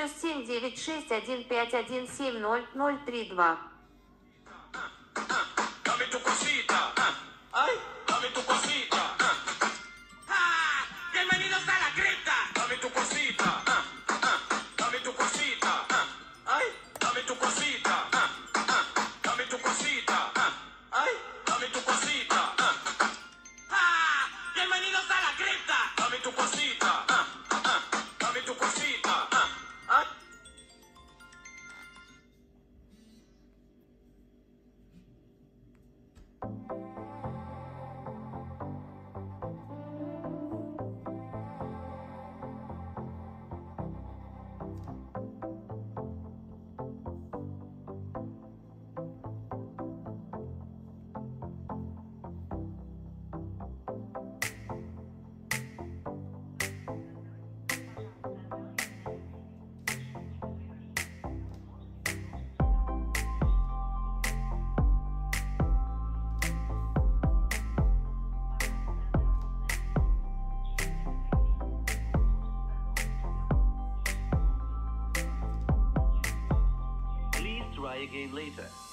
плюс семь девять шесть один пять один семь ноль ноль три два. try again later.